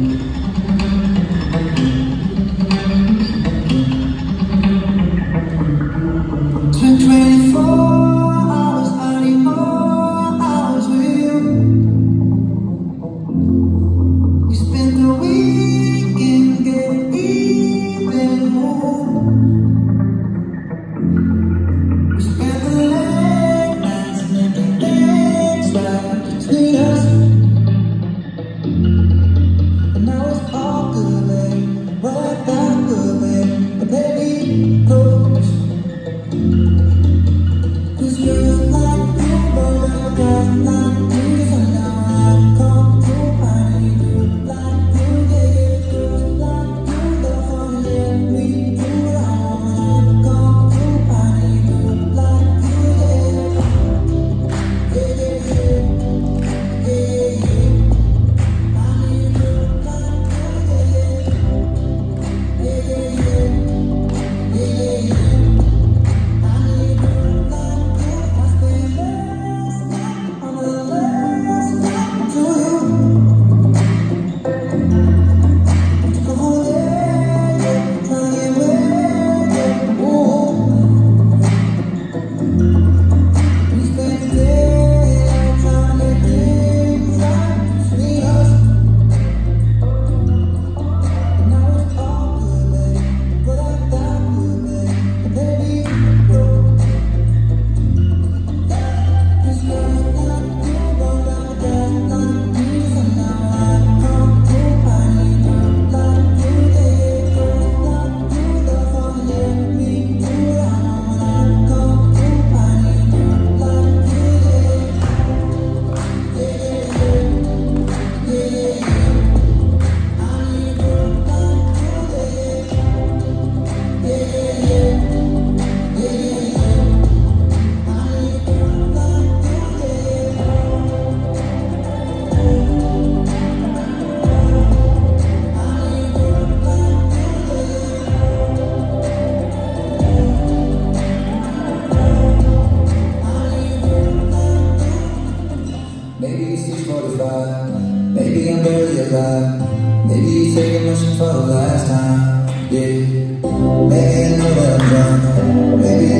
Mm-hmm. Maybe I know that I'm drunk. Maybe I know that I want